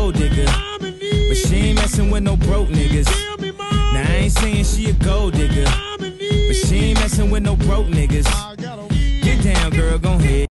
gold digger, but she ain't messing with no broke niggas. Now I ain't saying she a gold digger, but she ain't messing with no broke niggas. Get down, girl, gon' head.